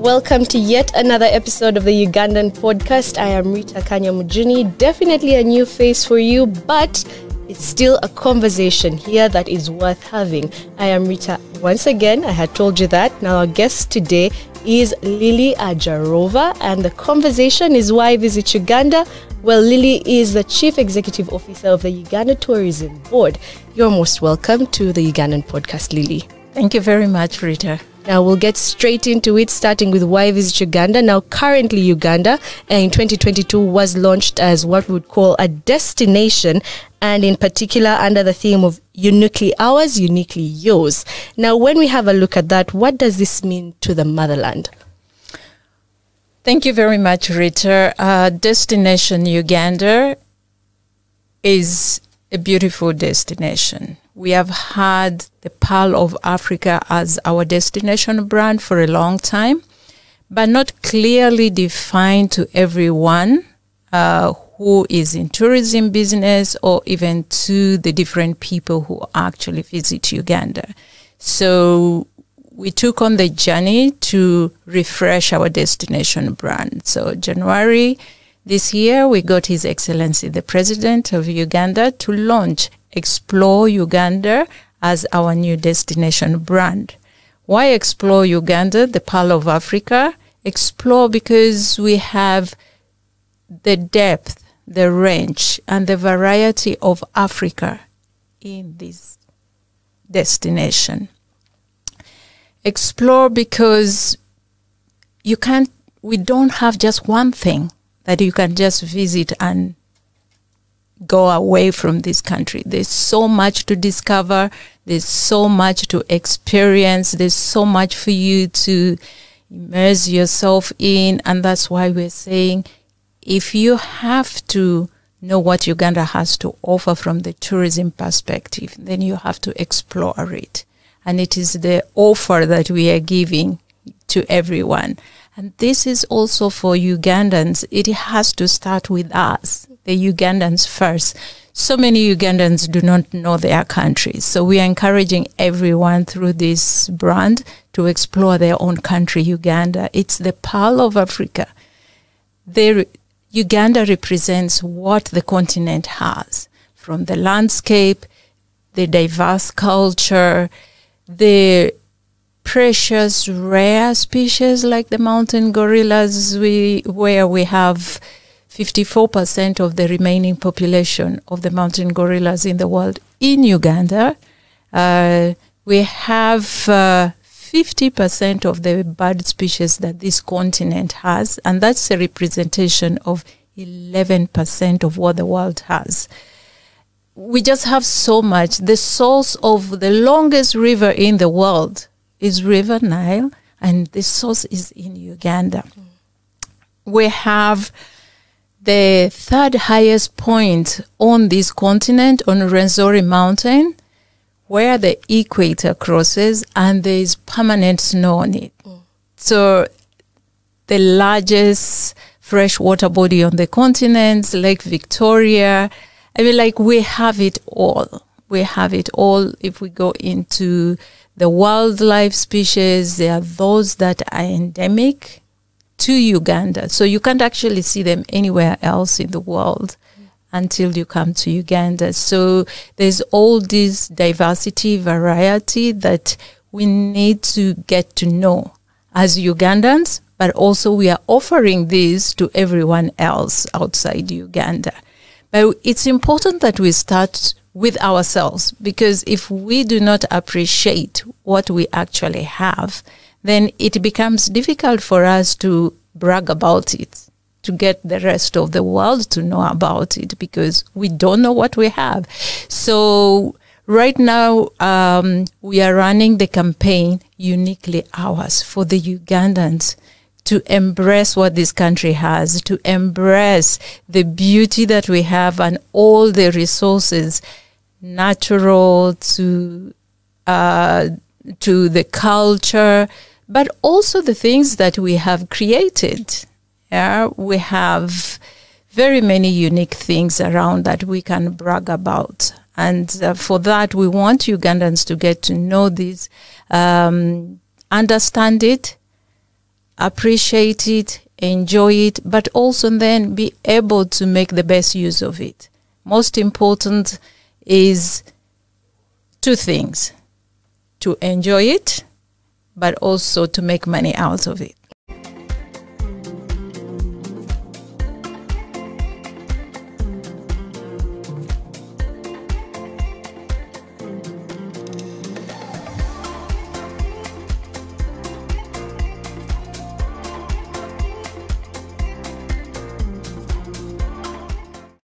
Welcome to yet another episode of the Ugandan podcast. I am Rita Kanya Mujuni. Definitely a new face for you, but it's still a conversation here that is worth having. I am Rita. Once again, I had told you that. Now, our guest today is Lilly Ajarova, and the conversation is why visit Uganda. Well, Lilly is the Chief Executive Officer of the Uganda Tourism Board. You're most welcome to the Ugandan podcast, Lilly. Thank you very much, Rita. Now we'll get straight into it, starting with why visit Uganda. Now, currently, Uganda uh, in 2022 was launched as what we would call a destination, and in particular under the theme of uniquely ours, uniquely yours. Now, when we have a look at that, what does this mean to the motherland? Thank you very much, Rita. Uh, destination Uganda is a beautiful destination. We have had the Pearl of Africa as our destination brand for a long time, but not clearly defined to everyone uh, who is in tourism business or even to the different people who actually visit Uganda. So we took on the journey to refresh our destination brand. So January this year, we got His Excellency the President of Uganda to launch Explore Uganda as our new destination brand. Why Explore Uganda, the Pearl of Africa? Explore because we have the depth, the range, and the variety of Africa in this destination. Explore because you can't, we don't have just one thing that you can just visit and go away from this country. There's so much to discover. There's so much to experience. There's so much for you to immerse yourself in. And that's why we're saying if you have to know what Uganda has to offer from the tourism perspective, then you have to explore it. And it is the offer that we are giving to everyone. And this is also for Ugandans. It has to start with us, the Ugandans first. So many Ugandans do not know their countries. So we are encouraging everyone through this brand to explore their own country, Uganda. It's the pearl of Africa. There, Uganda represents what the continent has from the landscape, the diverse culture, the precious rare species like the mountain gorillas we where we have 54% of the remaining population of the mountain gorillas in the world in Uganda. Uh, we have uh, 50% of the bird species that this continent has, and that's a representation of 11% of what the world has. We just have so much. The source of the longest river in the world is River Nile, and the source is in Uganda. Mm. We have the third highest point on this continent on Rwenzori Mountain, where the equator crosses, and there is permanent snow on it. Mm. So, the largest freshwater body on the continent, Lake Victoria. I mean, like we have it all. We have it all if we go into the wildlife species, there are those that are endemic to Uganda. So you can't actually see them anywhere else in the world until you come to Uganda. So there's all this diversity, variety that we need to get to know as Ugandans, but also we are offering this to everyone else outside Uganda. But it's important that we start with ourselves because if we do not appreciate what we actually have, then it becomes difficult for us to brag about it, to get the rest of the world to know about it because we don't know what we have. So, right now, um, we are running the campaign Uniquely Ours for the Ugandans to embrace what this country has, to embrace the beauty that we have and all the resources, natural to uh, to the culture, but also the things that we have created. Yeah, we have very many unique things around that we can brag about. And uh, for that, we want Ugandans to get to know this, um, understand it, appreciate it, enjoy it, but also then be able to make the best use of it. Most important is two things to enjoy it, but also to make money out of it.